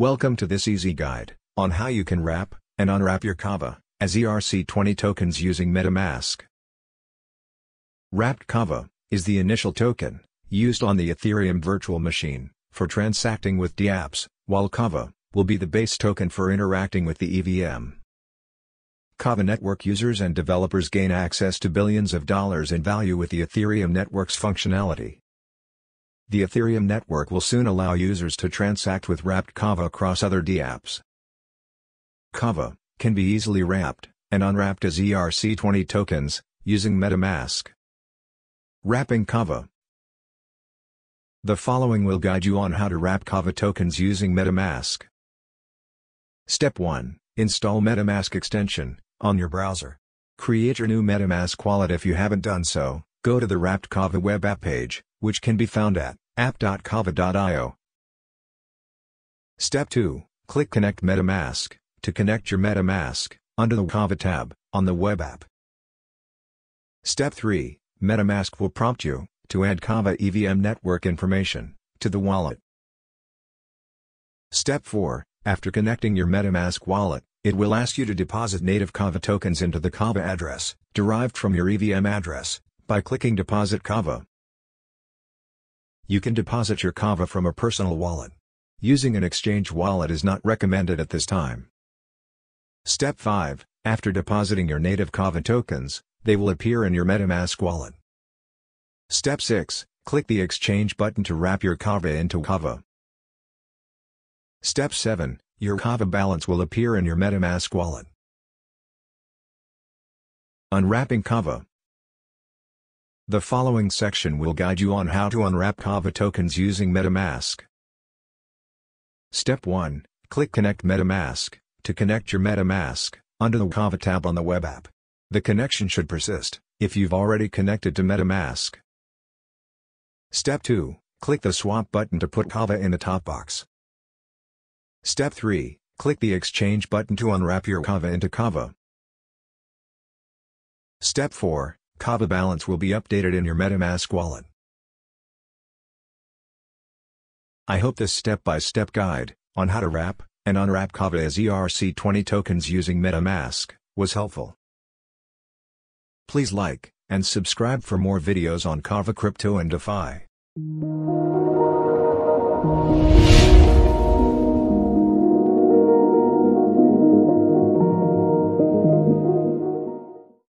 Welcome to this easy guide on how you can wrap and unwrap your Kava as ERC20 tokens using MetaMask. Wrapped Kava is the initial token used on the Ethereum virtual machine for transacting with dApps, while Kava will be the base token for interacting with the EVM. Kava network users and developers gain access to billions of dollars in value with the Ethereum network's functionality. The Ethereum network will soon allow users to transact with wrapped Kava across other dApps. Kava can be easily wrapped and unwrapped as ERC20 tokens using MetaMask. Wrapping Kava The following will guide you on how to wrap Kava tokens using MetaMask. Step 1. Install MetaMask extension on your browser. Create your new MetaMask wallet if you haven't done so, go to the Wrapped Kava web app page, which can be found at app.kava.io. Step 2. Click Connect MetaMask to connect your MetaMask under the Kava tab on the web app. Step 3. MetaMask will prompt you to add Kava EVM network information to the wallet. Step 4. After connecting your MetaMask wallet, it will ask you to deposit native Kava tokens into the Kava address, derived from your EVM address, by clicking Deposit Kava. You can deposit your Kava from a personal wallet. Using an exchange wallet is not recommended at this time. Step 5. After depositing your native Kava tokens, they will appear in your MetaMask wallet. Step 6. Click the Exchange button to wrap your Kava into Kava. Step 7. Your Kava balance will appear in your MetaMask wallet. Unwrapping Kava the following section will guide you on how to unwrap Kava tokens using MetaMask. Step 1. Click Connect MetaMask to connect your MetaMask under the Kava tab on the web app. The connection should persist if you've already connected to MetaMask. Step 2. Click the Swap button to put Kava in the top box. Step 3. Click the Exchange button to unwrap your Kava into Kava. Step 4. Kava balance will be updated in your MetaMask wallet. I hope this step-by-step -step guide on how to wrap and unwrap Kava as ERC20 tokens using MetaMask was helpful. Please like and subscribe for more videos on Kava Crypto and DeFi.